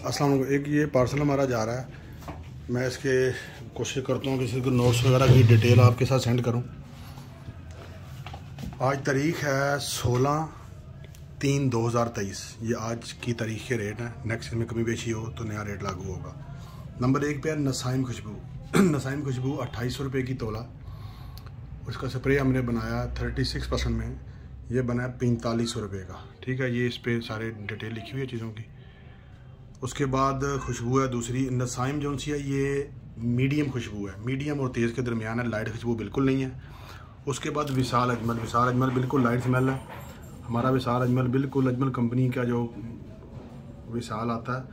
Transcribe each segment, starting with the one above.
अस्सलाम एक ये पार्सल हमारा जा रहा है। मैं इसके कोशिश करता हूँ कि इसके नोट्स वगैरह की डिटेल आपके साथ सेंड करूँ। आज तारीख है सोलह तीन दो हज़ार तेईस। ये आज की तारीख के रेट हैं। नेक्स्ट में कमी बेची हो तो नया रेट लागू होगा। नंबर एक पे है नसाइम खुशबू। नसाइम खुशबू अट्ठाईस सौ रुपये की तोला। उसका स्प्रे हमने बनाया थर्टी सिक्स परसेंट में। ये बना है पैंतालीस सौ रुपये का। ठीक है, ये इस पर सारे डिटेल लिखी हुई है चीज़ों की। उसके बाद खुशबू है, दूसरी नसाइम जो सी है, ये मीडियम खुशबू है। मीडियम और तेज़ के दरमियान है, लाइट खुशबू बिल्कुल नहीं है। उसके बाद विशाल अजमल विशाल अजमल बिल्कुल लाइट स्मेल है। हमारा विशाल अजमल बिल्कुल अजमल कंपनी का जो विशाल आता है,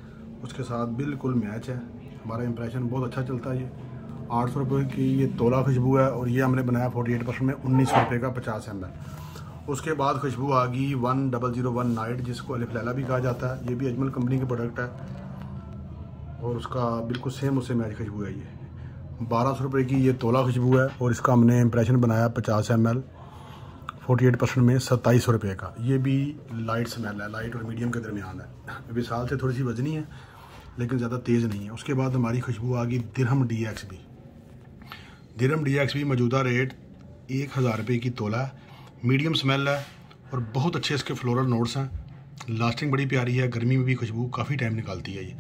उसके साथ बिल्कुल मैच है। हमारा इंप्रेशन बहुत अच्छा चलता है ये। आठ सौ रुपये की ये तोला खुशबू है और ये हमने बनाया फोर्टी एट परसेंट में, उन्नीस सौ रुपये का पचास एम उसके बाद खुशबू आ गई one double zero one night, जिसको अलिफ्लैला भी कहा जाता है। ये भी अजमल कंपनी की प्रोडक्ट है। और उसका बिल्कुल सेम उससे मैच खुशबू है ये। बारह सौ रुपये की ये तोला खुशबू है, और इसका हमने इम्प्रेशन बनाया पचास M L forty eight percent में सत्ताईस सौ रुपये का। ये भी लाइट स्मेल है लाइट और मीडियम के दरमियान है। विशाल से थोड़ी सी वजनी है, लेकिन ज़्यादा तेज़ नहीं है। उसके बाद हमारी खुशबू आ गई दिरहम डी एक्स भी दिरहम डी एक्स भी मौजूदा रेट एक हज़ार रुपये की तोला है। मीडियम स्मेल है और बहुत अच्छे इसके फ्लोरल नोट्स हैं। लास्टिंग बड़ी प्यारी है, गर्मी में भी खुशबू काफ़ी टाइम निकालती है ये।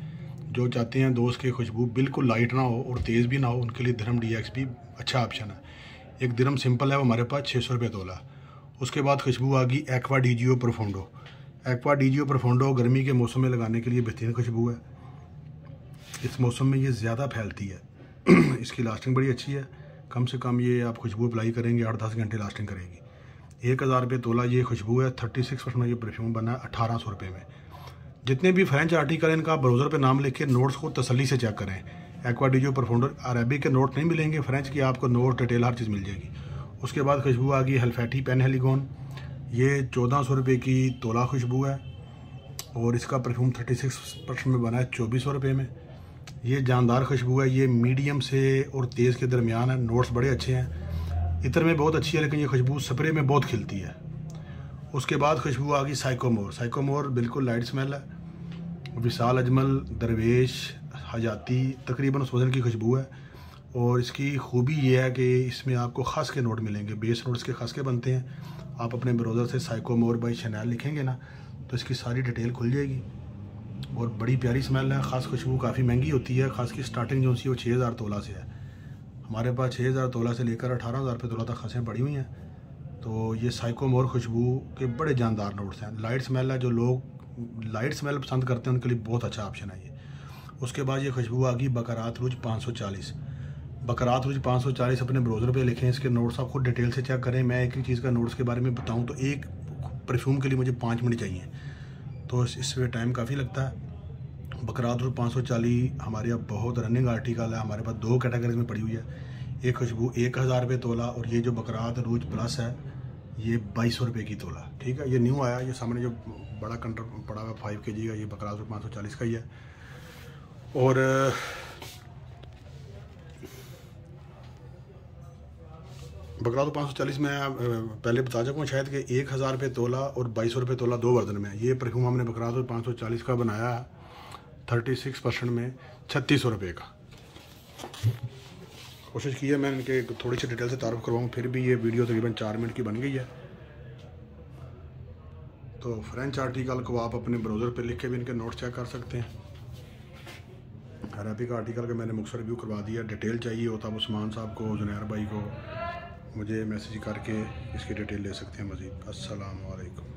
जो चाहते हैं दोस्त की खुशबू बिल्कुल लाइट ना हो और तेज़ भी ना हो, उनके लिए धर्म डी एक्स भी अच्छा ऑप्शन है। एक धर्म सिंपल है, वो हमारे पास छः सौ रुपये तोला। उसके बाद खुशबू आ गई Acqua di Gio Profondo Acqua di Gio Profondo गर्मी के मौसम में लगाने के लिए बेहतरीन खुशबू है। इस मौसम में ये ज़्यादा फैलती है। इसकी लास्टिंग बड़ी अच्छी है। कम से कम ये आप खुशबू अप्लाई करेंगे, आठ दस घंटे लास्टिंग करेगी। एक हज़ार रुपये तोला, ये खुशबू है। थर्टी सिक्स परसेंट ये परफ्यूम बना है, अठारह सौ रुपये में। जितने भी फ्रेंच आर्टिकल हैं, इनका ब्राउज़र पे नाम लिख के नोट्स को तसली से चेक करें। एक्वा डिजो परफोंडर अरबी के नोट नहीं मिलेंगे फ्रेंच की, आपको नोट डिटेल हर चीज़ मिल जाएगी। उसके बाद खुशबू आ गई हल्फैटी पेन हेलीगोन ये चौदह सौ रुपये की तोला खुशबू है। और इसका परफ्यूम थर्टी सिक्स परसेंट में बना है चौबीस सौ रुपये में। ये जानदार खुशबू है। ये मीडियम से और तेज़ के दरमियान है। नोट्स बड़े अच्छे हैं। इतर में बहुत अच्छी है, लेकिन ये खुशबू स्प्रे में बहुत खिलती है। उसके बाद खुशबू आ गई साइकोमोर। साइकोमोर बिल्कुल लाइट स्मेल है। विशाल अजमल, दरवेश, हजाती, तकरीबन उस वज़न की खुशबू है। और इसकी खूबी ये है कि इसमें आपको ख़ास के नोट मिलेंगे। बेस नोट इसके खास के बनते हैं। आप अपने ब्राउज़र से साइकोमोर बाई शनैल लिखेंगे ना तो इसकी सारी डिटेल खुल जाएगी। और बड़ी प्यारी स्मेल है। ख़ास खुशबू काफ़ी महँगी होती है। ख़ास की स्टार्टिंग जो सी वो छः हज़ार तोला से है। हमारे पास छः हज़ार तोला से लेकर अठारह हज़ार रुपये तोला तक खसें पड़ी हुई हैं। तो ये साइको मोर खुशबू के बड़े जानदार नोट्स हैं। लाइट स्मेल है जो लोग लाइट स्मेल पसंद करते हैं, उनके लिए बहुत अच्छा ऑप्शन है ये। उसके बाद ये खुशबू आ गई बकरात सौ चालीस। बकरात रूज पाँच सौ चालीस अपने ब्राउज़र पे लिखें, इसके नोट्स आप खुद डिटेल से चेक करें। मैं एक ही चीज़ का नोट्स के बारे में बताऊँ तो एक परफ्यूम के लिए मुझे पाँच मिनट चाहिए। तो इसमें टाइम काफ़ी लगता है। बकरात रूज पाँच हमारे यहाँ बहुत रनिंग आर्टिकल है, हमारे पास दो कैटेगरीज में पड़ी हुई है। एक खुशबू एक हज़ार रुपये तोला और ये जो बकरात रूज प्लस है, ये बाईस सौ रुपये की तोला। ठीक है? ये न्यू आया, ये सामने जो बड़ा कंटर पड़ा हुआ फाइव के जी का, ये बकरात रूज पाँच सौ चालीस का ही है। और, बकरात पाँच सौ चालीस में, पहले बता चुका हूँ शायद कि एक हज़ार रुपये तोला और बाईस सौ रुपये तोला दो वर्जन में ये परफ्यूम हमने बकरात पाँच सौ चालीस का बनाया। है थर्टी सिक्स परसेंट में छत्तीस सौ रुपये का। कोशिश की है मैंने इनके थोड़ी सी डिटेल से तारुफ करवाऊँ, फिर भी ये वीडियो तकरीबन चार मिनट की बन गई है। तो फ्रेंच आर्टिकल को आप अपने ब्राउज़र पर लिख के भी इनके नोट चेक कर सकते हैं। अरबिक आर्टिकल का मैंने मुख्तर रिव्यू करवा दिया डिटेल चाहिए होता उस्मान साहब को, जुनैर भाई को, मुझे मैसेज करके इसकी डिटेल ले सकते हैं मज़ीद। असलकम